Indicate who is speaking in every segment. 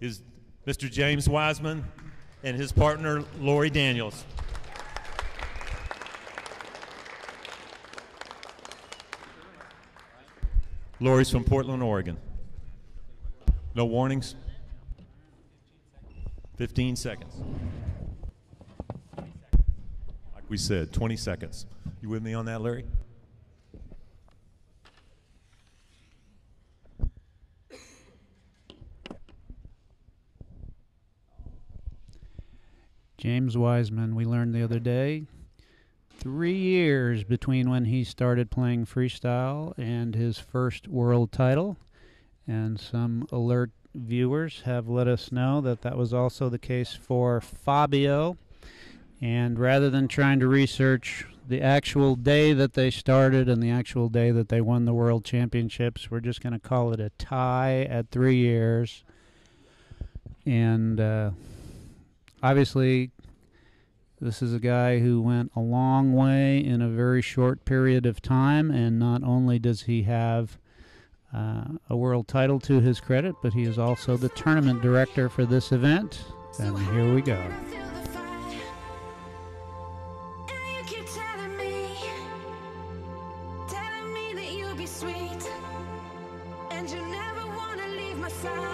Speaker 1: is Mr. James Wiseman and his partner, Lori Daniels. Lori's from Portland, Oregon. No warnings? 15 seconds. Like we said, 20 seconds. You with me on that, Larry?
Speaker 2: James Wiseman, we learned the other day, three years between when he started playing freestyle and his first world title. And some alert viewers have let us know that that was also the case for Fabio. And rather than trying to research the actual day that they started and the actual day that they won the world championships, we're just going to call it a tie at three years. And uh, obviously, this is a guy who went a long way in a very short period of time, and not only does he have uh, a world title to his credit, but he is also the tournament director for this event. And here we go. side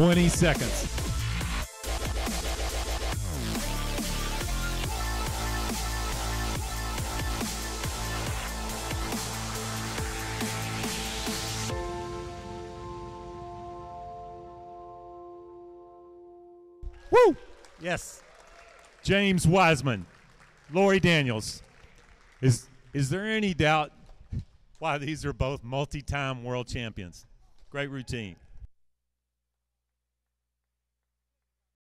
Speaker 3: 20 seconds.
Speaker 1: Woo! Yes. James Wiseman, Lori Daniels. Is is there any doubt why these are both multi-time world champions? Great routine.